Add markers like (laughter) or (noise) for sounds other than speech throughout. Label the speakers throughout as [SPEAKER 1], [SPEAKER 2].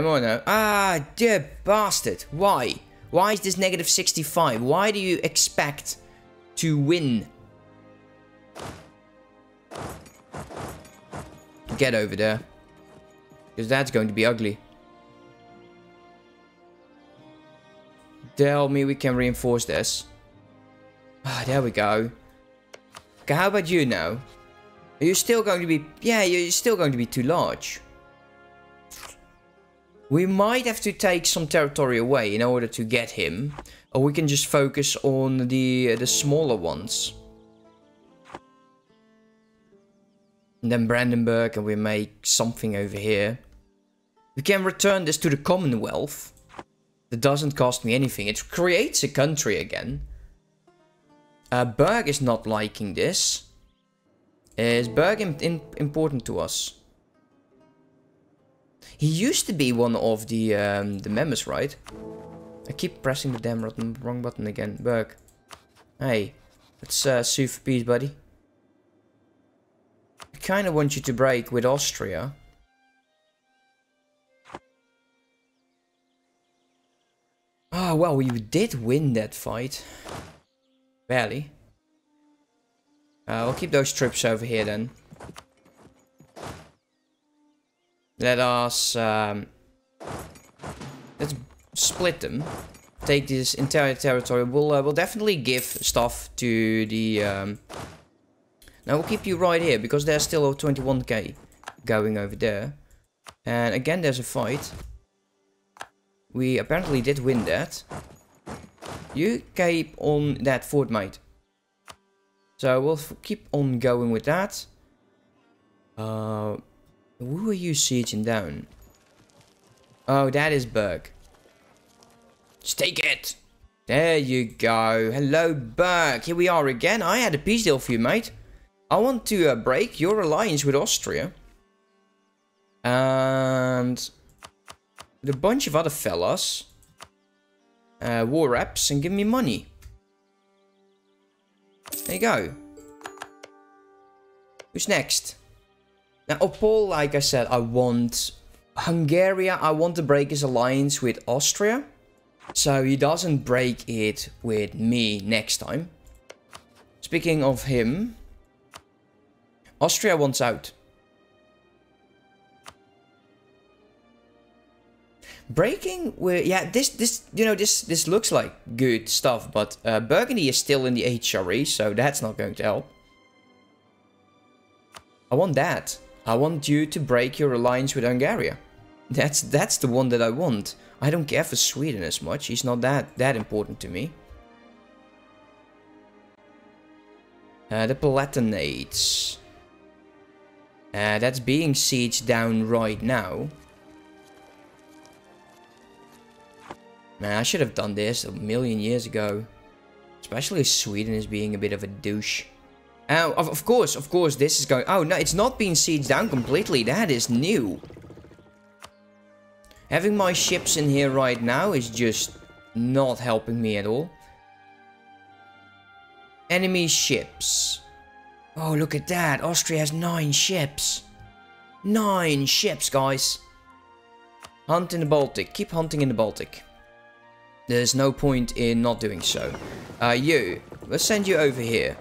[SPEAKER 1] Now. Ah, dear bastard. Why? Why is this negative 65? Why do you expect to win? Get over there. Because that's going to be ugly. Tell me we can reinforce this. Ah, there we go. Okay, how about you now? Are you still going to be... Yeah, you're still going to be too large. We might have to take some territory away in order to get him. Or we can just focus on the, uh, the smaller ones. And then Brandenburg and we make something over here. We can return this to the Commonwealth. That doesn't cost me anything. It creates a country again. Uh, Berg is not liking this. Is Berg important to us? He used to be one of the um, the members, right? I keep pressing the damn wrong button again. Berg. Hey, let's uh, sue for peace, buddy. I kind of want you to break with Austria. Oh, well, we did win that fight. Barely. Uh, we'll keep those troops over here then. Let us... Um, let's split them. Take this entire territory. We'll, uh, we'll definitely give stuff to the... Um, now we'll keep you right here because there's still a 21k going over there. And again there's a fight. We apparently did win that. You keep on that fort, mate. So we'll keep on going with that. Uh, who are you sieging down? Oh, that is Berg. Just take it. There you go. Hello, Berg. Here we are again. I had a peace deal for you, mate. I want to uh, break your alliance with Austria. And a bunch of other fellas. Uh, war reps and give me money. There you go. Who's next? Now, Opol, like I said, I want Hungary. I want to break his alliance with Austria. So he doesn't break it with me next time. Speaking of him, Austria wants out. Breaking, with yeah, this, this, you know, this, this looks like good stuff, but uh, Burgundy is still in the HRE, so that's not going to help. I want that. I want you to break your alliance with Hungary. That's, that's the one that I want. I don't care for Sweden as much, he's not that, that important to me. Uh, the Palatinates. Uh, that's being sieged down right now. Man, I should have done this a million years ago. Especially Sweden is being a bit of a douche. Uh, of, of course, of course, this is going... Oh, no, it's not being sieged down completely. That is new. Having my ships in here right now is just not helping me at all. Enemy ships. Oh, look at that. Austria has nine ships. Nine ships, guys. Hunt in the Baltic. Keep hunting in the Baltic. There's no point in not doing so. Uh, you, let's send you over here.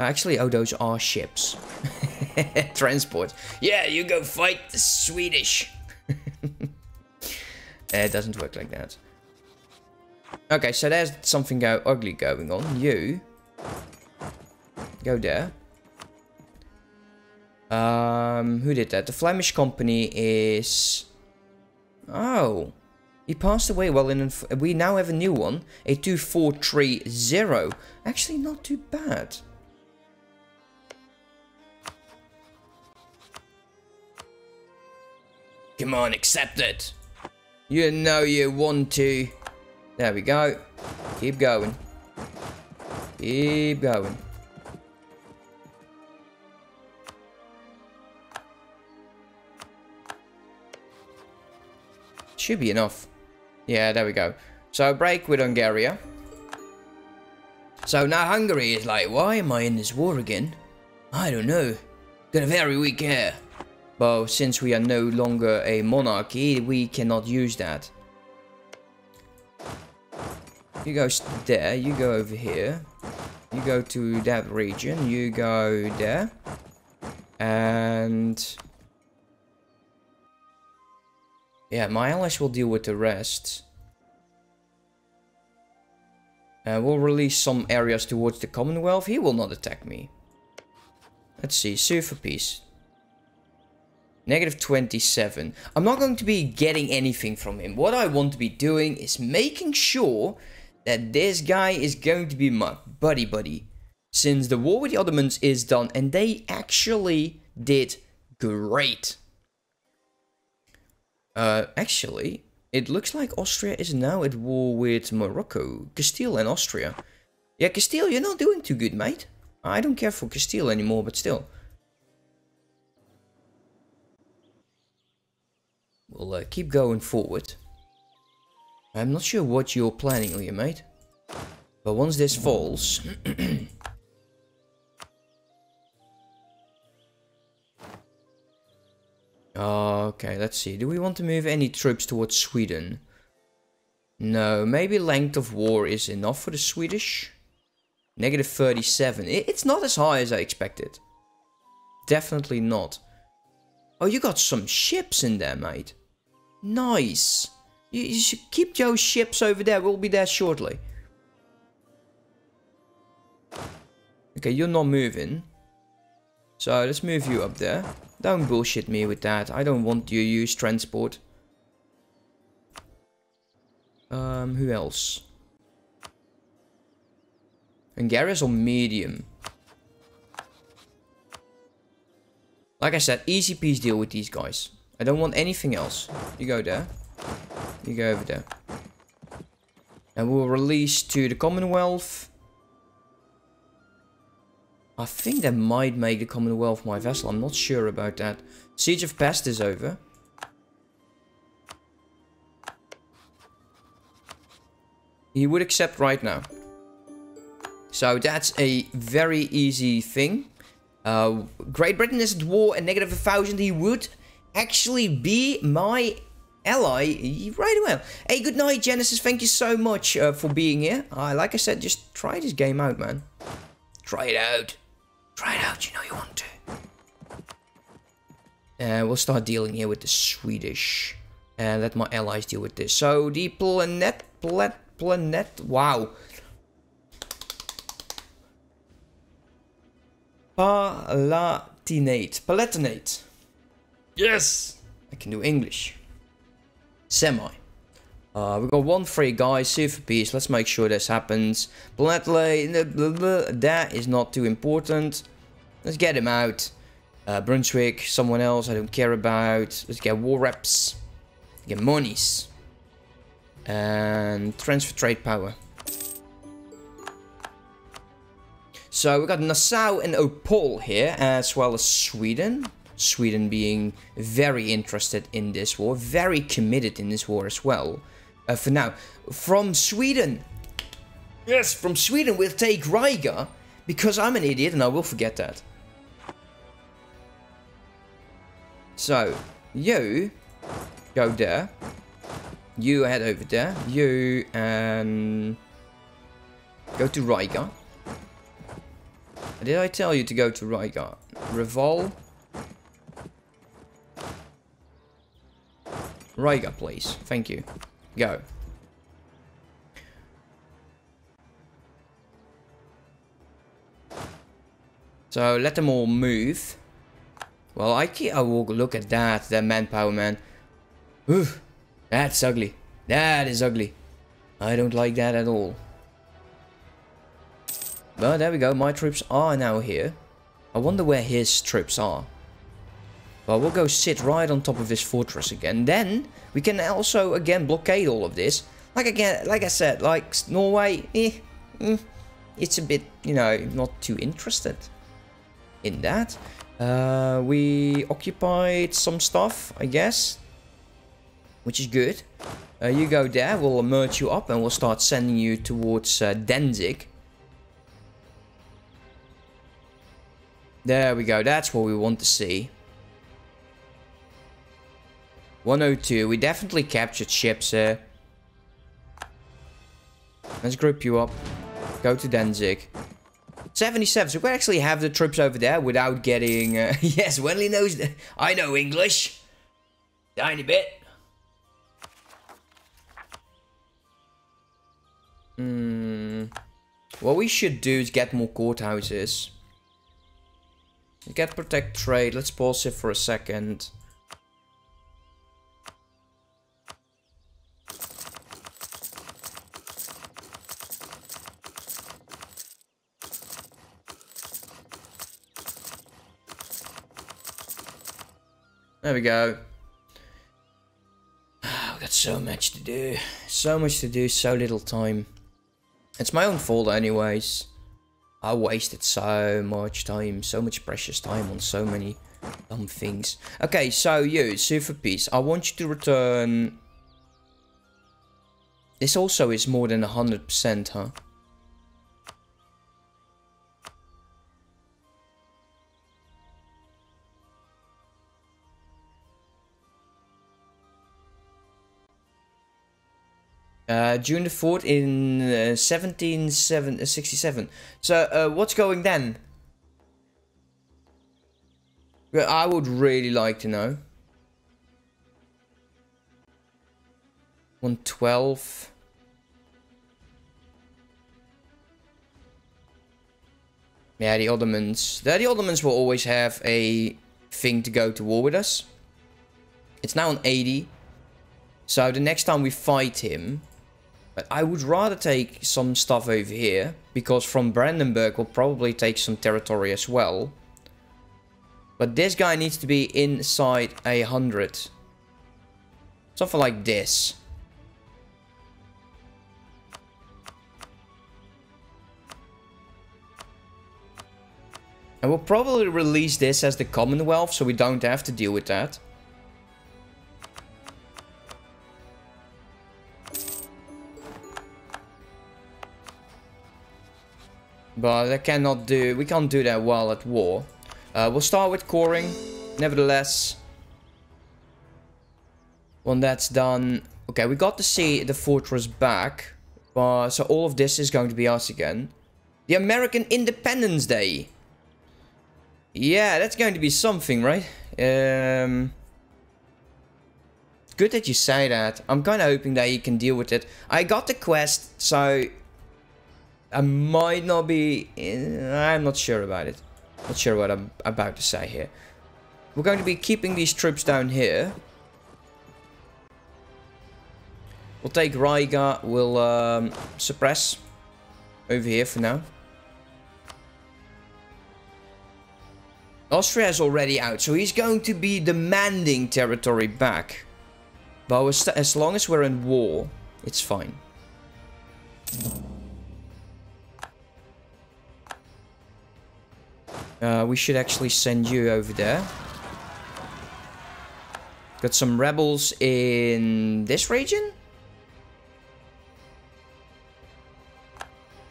[SPEAKER 1] Actually, oh, those are ships. (laughs) Transport. Yeah, you go fight the Swedish. (laughs) it doesn't work like that. Okay, so there's something go ugly going on. You go there. Um, who did that? The Flemish company is. Oh, he passed away well in we now have a new one, a 2430. Actually not too bad. Come on, accept it. You know you want to. There we go. Keep going. Keep going. Should be enough. Yeah, there we go. So break with Hungary. So now Hungary is like, why am I in this war again? I don't know. Got a very weak heir. But since we are no longer a monarchy, we cannot use that. You go there, you go over here. You go to that region, you go there. And... Yeah, my allies will deal with the rest. Uh, we'll release some areas towards the Commonwealth. He will not attack me. Let's see, sue for peace. Negative 27. I'm not going to be getting anything from him. What I want to be doing is making sure that this guy is going to be my buddy buddy. Since the war with the Ottomans is done and they actually did great. Uh, actually, it looks like Austria is now at war with Morocco, Castile and Austria. Yeah, Castile, you're not doing too good, mate. I don't care for Castile anymore, but still. We'll uh, keep going forward. I'm not sure what you're planning here, mate. But once this falls... (clears throat) okay, let's see. Do we want to move any troops towards Sweden? No, maybe length of war is enough for the Swedish. Negative 37. It's not as high as I expected. Definitely not. Oh, you got some ships in there, mate. Nice. You, you should keep those ships over there. We'll be there shortly. Okay, you're not moving. So let's move you up there. Don't bullshit me with that. I don't want you use transport. Um, who else? Hungarians on medium. Like I said, easy peasy deal with these guys. I don't want anything else. You go there. You go over there. And we'll release to the Commonwealth. I think that might make the Commonwealth my vassal. I'm not sure about that. Siege of Pest is over. He would accept right now. So that's a very easy thing. Uh, Great Britain is at war at negative a thousand. He would actually be my ally right away. Hey, good night, Genesis. Thank you so much uh, for being here. Uh, like I said, just try this game out, man. Try it out. Try it out. You know you want to. Uh, we'll start dealing here with the Swedish. And let my allies deal with this. So the planet, planet, planet. Wow. Palatinate. Palatinate. Yes! I can do English. Semi. Uh, we got one free guy, super peace. Let's make sure this happens. Planetley, that is not too important. Let's get him out. Uh, Brunswick, someone else I don't care about. Let's get war reps. Get monies. And transfer trade power. So we got Nassau and Opal here, as well as Sweden. Sweden being very interested in this war, very committed in this war as well. Uh, for now, from Sweden, yes, from Sweden we'll take Riga, because I'm an idiot and I will forget that. So, you go there. You head over there. You and go to Riga. Did I tell you to go to Riga? Reval. Riga, please. Thank you. Go. So let them all move. Well, I, I will look at that, that manpower, man. Oof, that's ugly. That is ugly. I don't like that at all. Well, there we go. My troops are now here. I wonder where his troops are. Well, we'll go sit right on top of this fortress again. Then, we can also, again, blockade all of this. Like again, like I said, like Norway, eh, eh, it's a bit, you know, not too interested in that. Uh, we occupied some stuff, I guess, which is good. Uh, you go there, we'll merge you up and we'll start sending you towards uh, Danzig. There we go, that's what we want to see. 102. We definitely captured ships here. Let's group you up. Go to Danzig. 77. So we can actually have the troops over there without getting... Uh, (laughs) yes, Wenley knows... I know English. Tiny bit. Hmm. What we should do is get more courthouses. Get protect trade. Let's pause it for a second. There we go. (sighs) I've got so much to do. So much to do, so little time. It's my own fault anyways. I wasted so much time, so much precious time on so many dumb things. Okay, so you, sue for peace. I want you to return... This also is more than 100%, huh? Uh, June the 4th in uh, 1767. Uh, so, uh, what's going then? I would really like to know. 112. Yeah, the Ottomans. The, the Ottomans will always have a thing to go to war with us. It's now on 80. So the next time we fight him, but I would rather take some stuff over here, because from Brandenburg we'll probably take some territory as well. But this guy needs to be inside a hundred. Something like this. And we'll probably release this as the Commonwealth, so we don't have to deal with that. But I cannot do... We can't do that while at war. Uh, we'll start with coring. Nevertheless. When that's done... Okay, we got to see the fortress back. But, so all of this is going to be us again. The American Independence Day. Yeah, that's going to be something, right? Um... Good that you say that. I'm kind of hoping that you can deal with it. I got the quest, so I might not be... I'm not sure about it. Not sure what I'm about to say here. We're going to be keeping these troops down here. We'll take Riga. We'll um, suppress over here for now. Austria is already out, so he's going to be demanding territory back. But as long as we're in war, it's fine. Uh, we should actually send you over there. Got some rebels in this region?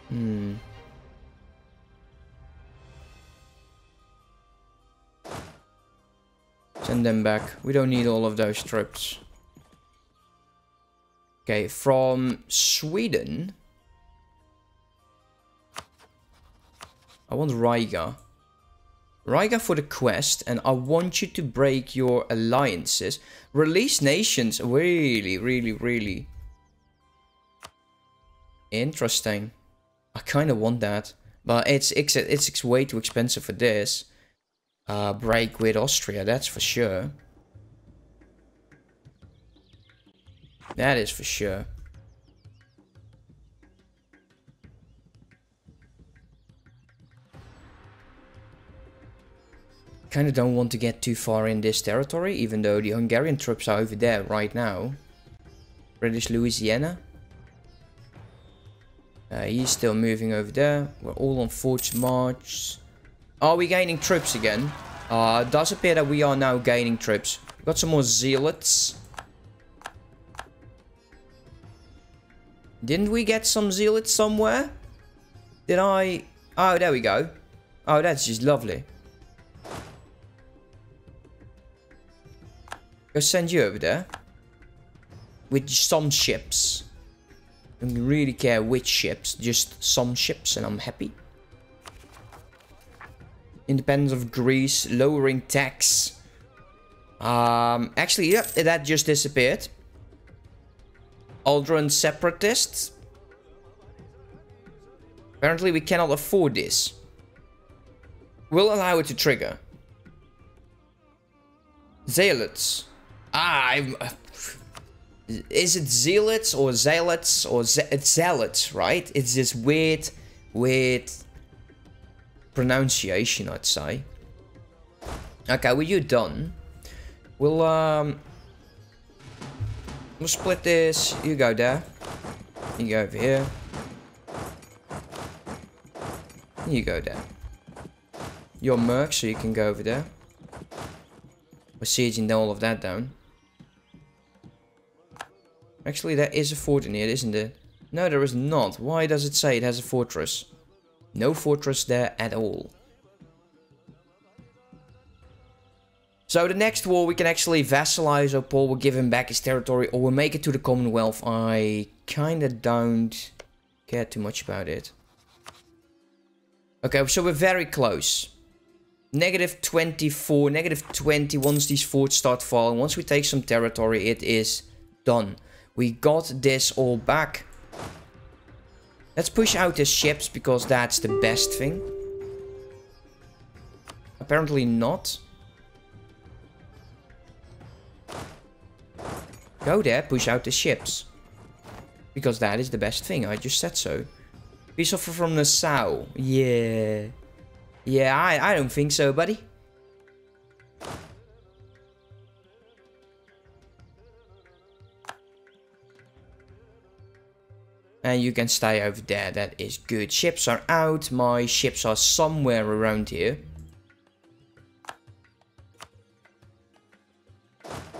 [SPEAKER 1] Hmm. Send them back. We don't need all of those troops. Okay, from Sweden. I want Riga. Riga for the quest, and I want you to break your alliances. Release nations. Really, really, really. Interesting. I kind of want that. But it's, it's, it's way too expensive for this. Uh, break with Austria, that's for sure. That is for sure. Kind of don't want to get too far in this territory, even though the Hungarian troops are over there right now. British Louisiana. Uh, he's still moving over there. We're all on forced march. Are we gaining troops again? Uh, does appear that we are now gaining troops. We've got some more zealots. Didn't we get some zealots somewhere? Did I... Oh, there we go. Oh, that's just lovely. Go send you over there. With some ships. I don't really care which ships, just some ships and I'm happy. Independence of Greece, lowering tax. Um, actually, yeah, that just disappeared. Aldron separatists. Apparently we cannot afford this. We'll allow it to trigger. Zealots. Ah, I'm, uh, is it zealots or zealots or ze it's zealots, right? It's this weird, weird pronunciation, I'd say. Okay, well you done. We'll um, we'll split this. You go there. You go over here. You go there. You're merc, so you can go over there. We're sieging all of that down. Actually, there is a fort in here, isn't it? No, there is not. Why does it say it has a fortress? No fortress there at all. So the next war we can actually vassalize Opal, we'll give him back his territory, or we'll make it to the Commonwealth. I kinda don't care too much about it. Okay, so we're very close. Negative 24, negative 20 once these forts start falling. Once we take some territory, it is done. We got this all back. Let's push out the ships because that's the best thing. Apparently not. Go there, push out the ships. Because that is the best thing, I just said so. We suffer from the Nassau. Yeah. Yeah, I, I don't think so, buddy. And you can stay over there, that is good. Ships are out, my ships are somewhere around here.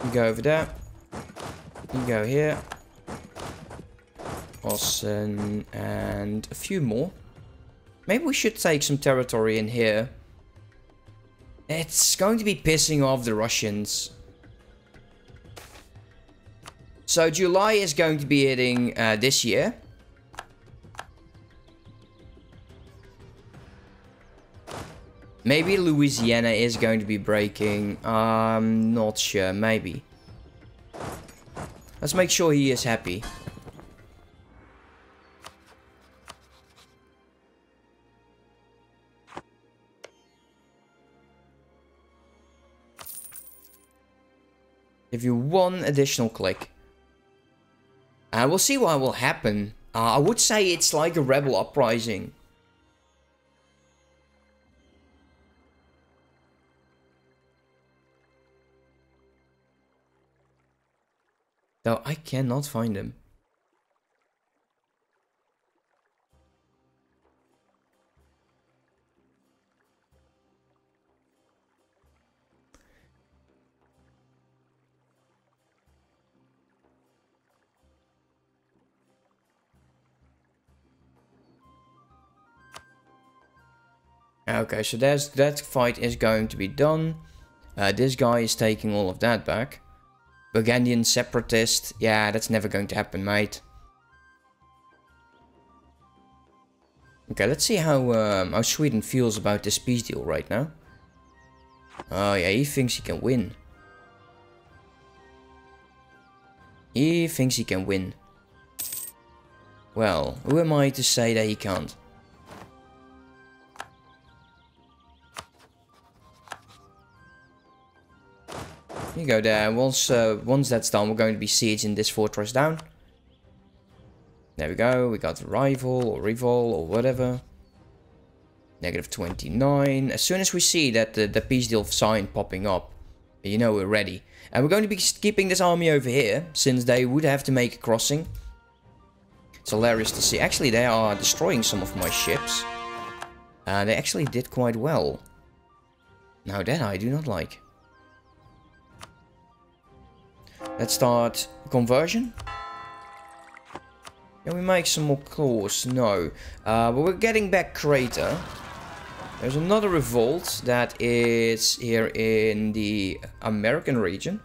[SPEAKER 1] You go over there. You go here. Awesome. And a few more. Maybe we should take some territory in here. It's going to be pissing off the Russians. So July is going to be hitting uh, this year. Maybe Louisiana is going to be breaking. I'm not sure. Maybe. Let's make sure he is happy. Give you one additional click. And uh, we'll see what will happen. Uh, I would say it's like a rebel uprising. Though I cannot find him. Okay, so there's, that fight is going to be done. Uh, this guy is taking all of that back. Burgundian separatist. Yeah, that's never going to happen, mate. Okay, let's see how, um, how Sweden feels about this peace deal right now. Oh yeah, he thinks he can win. He thinks he can win. Well, who am I to say that he can't? You go there. Once uh, once that's done, we're going to be sieging this fortress down. There we go. We got rival or rival or whatever. Negative 29. As soon as we see that the, the peace deal sign popping up, you know we're ready. And we're going to be keeping this army over here, since they would have to make a crossing. It's hilarious to see. Actually, they are destroying some of my ships. Uh, they actually did quite well. Now that I do not like. Let's start conversion. Can we make some more cores? No. Uh, but we're getting back Crater. There's another revolt that is here in the American region.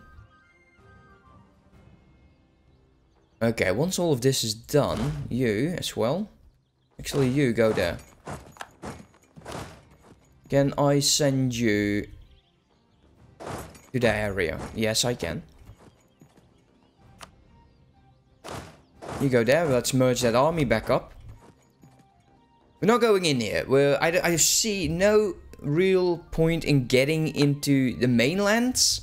[SPEAKER 1] Okay, once all of this is done, you as well. Actually, you go there. Can I send you to the area? Yes, I can. You go there. Let's merge that army back up. We're not going in here. We're, I, I see no real point in getting into the mainlands.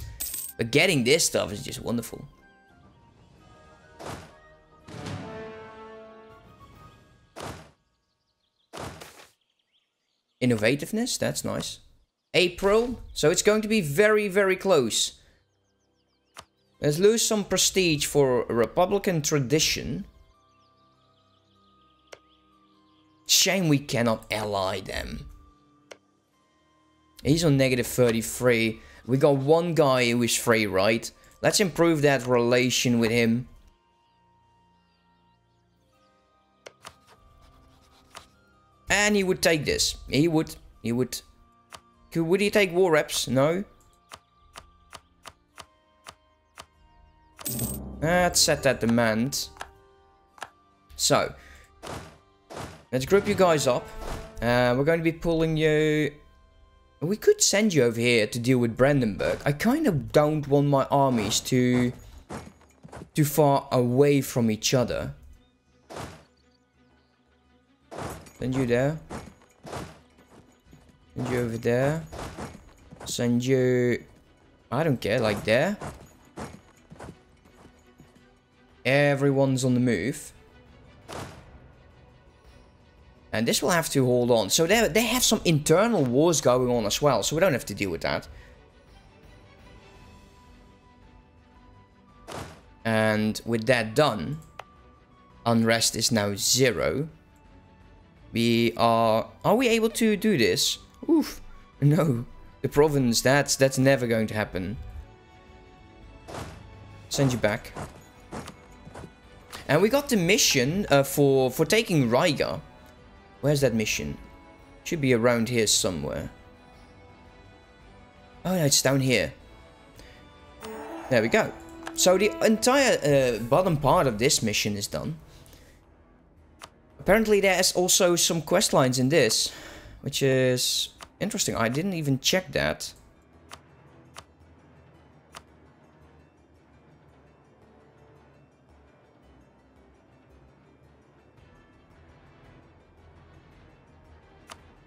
[SPEAKER 1] But getting this stuff is just wonderful. Innovativeness, that's nice. April, so it's going to be very, very close. Let's lose some prestige for Republican tradition. Shame we cannot ally them. He's on negative 33. We got one guy who is free, right? Let's improve that relation with him. And he would take this. He would. He would. Could, Would he take war reps? No. Let's set that demand. So. Let's group you guys up. Uh, we're going to be pulling you... We could send you over here to deal with Brandenburg. I kind of don't want my armies to... Too far away from each other. Send you there. Send you over there. Send you... I don't care, like there. Everyone's on the move. And this will have to hold on. So they, they have some internal wars going on as well. So we don't have to deal with that. And with that done, unrest is now zero. We are... Are we able to do this? Oof. No. The province, that's, that's never going to happen. Send you back. And we got the mission uh, for, for taking Riga. Where's that mission? Should be around here somewhere. Oh, no, it's down here. There we go. So the entire uh, bottom part of this mission is done. Apparently there's also some quest lines in this, which is interesting. I didn't even check that.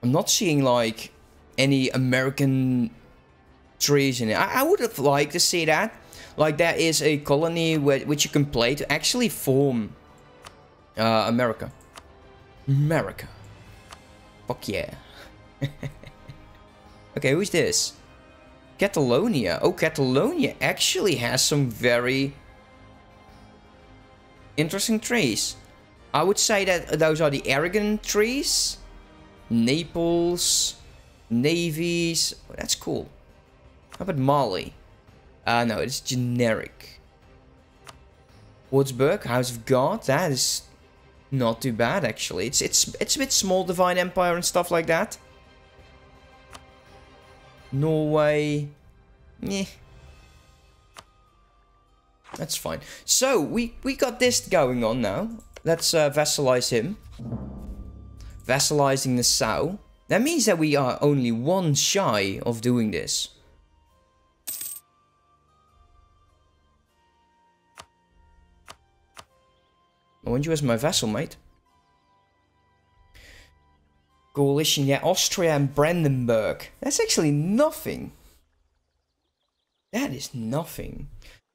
[SPEAKER 1] I'm not seeing like any American trees in it. I, I would have liked to see that. Like there is a colony where, which you can play to actually form uh, America. America. Fuck yeah. (laughs) okay, who's this? Catalonia. Oh, Catalonia actually has some very interesting trees. I would say that those are the Aragon trees. Naples. Navies. Oh, that's cool. How about Mali? Uh, no, it's generic. Wurzburg, House of God. That is not too bad, actually. It's it's it's a bit small, Divine Empire and stuff like that. Norway. Yeah. That's fine. So, we, we got this going on now. Let's uh, vassalize him. Vassalizing the Sau. That means that we are only one shy of doing this. I want you as my vassal, mate. Coalition, yeah, Austria and Brandenburg. That's actually nothing. That is nothing.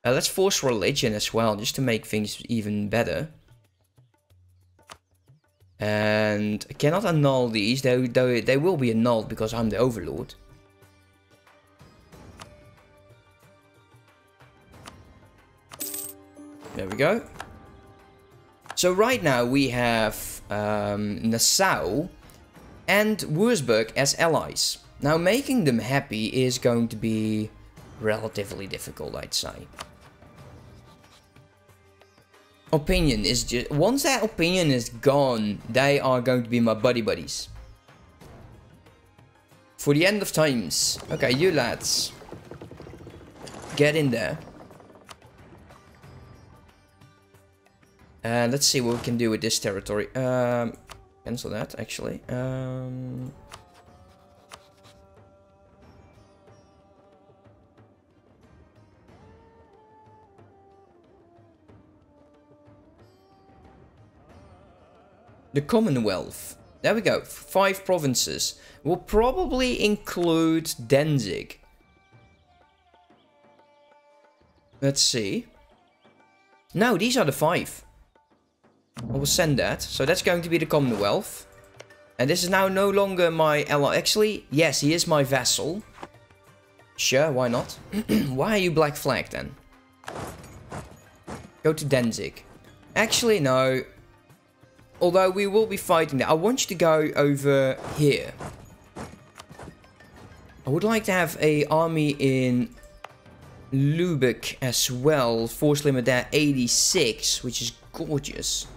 [SPEAKER 1] Uh, let's force religion as well, just to make things even better. And I cannot annul these, though, though they will be annulled because I'm the overlord. There we go. So right now we have um, Nassau and Wurzburg as allies. Now making them happy is going to be relatively difficult, I'd say. Opinion is just... Once that opinion is gone, they are going to be my buddy buddies. For the end of times. Okay, you lads. Get in there. Uh, let's see what we can do with this territory. Um, cancel that, actually. Um, the Commonwealth. There we go. Five provinces. Will probably include Danzig. Let's see. No, these are the five. I will send that. So that's going to be the Commonwealth. And this is now no longer my ally. Actually, yes, he is my vassal. Sure, why not? (clears throat) why are you black flag then? Go to Danzig. Actually, no. Although we will be fighting there. I want you to go over here. I would like to have a army in Lubeck as well. Force limit there 86, which is gorgeous.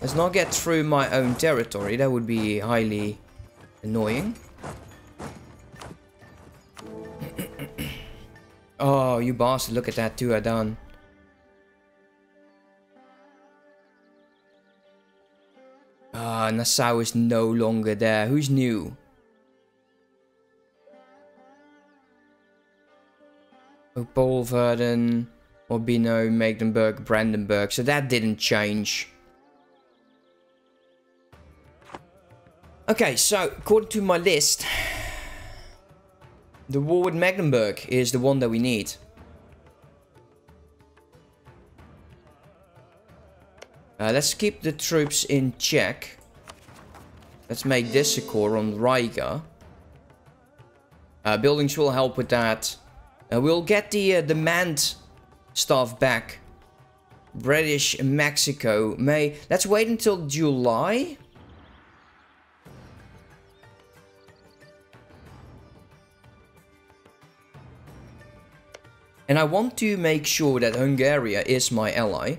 [SPEAKER 1] Let's not get through my own territory. That would be highly annoying. (coughs) oh, you bastard. Look at that too, I done. Ah, Nassau is no longer there. Who's new? Opolverden, Urbino, Magdeburg, Brandenburg. So that didn't change. Okay, so according to my list, the war with Magdeburg is the one that we need. Uh, let's keep the troops in check. Let's make this a core on Riga. Uh, buildings will help with that. Uh, we'll get the uh, demand stuff back. British Mexico May. Let's wait until July. And I want to make sure that Hungary is my ally.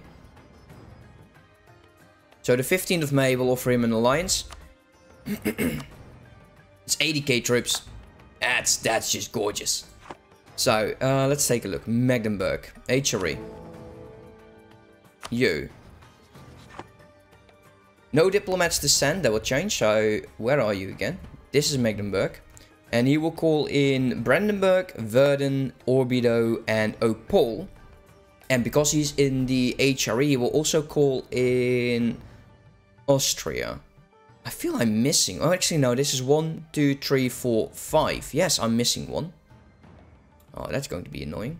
[SPEAKER 1] So the 15th of May will offer him an alliance. (clears throat) it's 80k troops. That's that's just gorgeous. So, uh, let's take a look. Magdeburg. HRE. You. No diplomats to send, that will change. So, where are you again? This is Magdeburg. And he will call in Brandenburg, Verden, Urbino, and Opole. And because he's in the HRE, he will also call in Austria. I feel I'm missing. Oh, actually, no. This is one, two, three, four, five. Yes, I'm missing one. Oh, that's going to be annoying.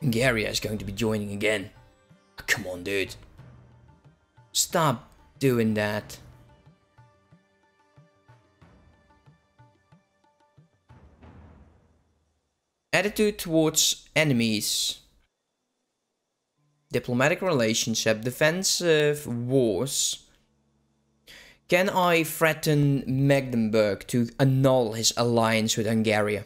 [SPEAKER 1] Hungary is going to be joining again. Oh, come on, dude. Stop doing that. Attitude towards enemies. Diplomatic relationship, defensive wars. Can I threaten Magdeburg to annul his alliance with Hungary?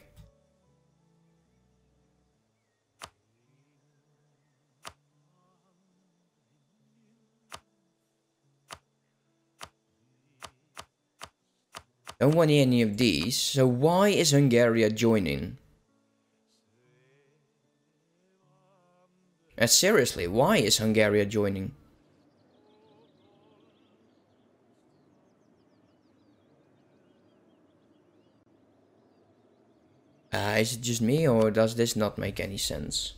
[SPEAKER 1] Don't want any of these. So why is Hungary joining? Uh, seriously, why is Hungary joining? Uh, is it just me or does this not make any sense?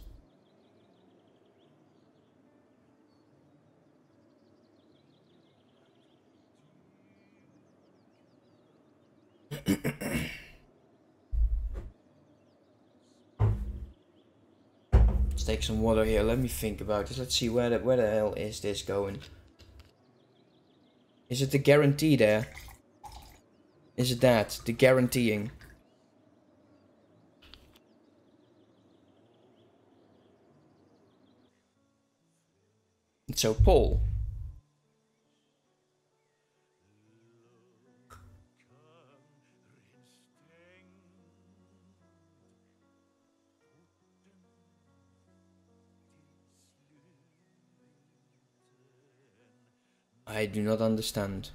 [SPEAKER 1] (coughs) take some water here. Let me think about this. Let's see where the where the hell is this going? Is it the guarantee there? Is it that? The guaranteeing? So Paul. I do not understand.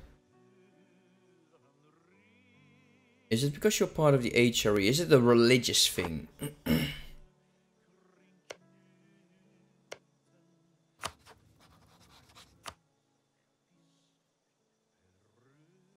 [SPEAKER 1] Is it because you're part of the HRE? Is it a religious thing? (clears throat)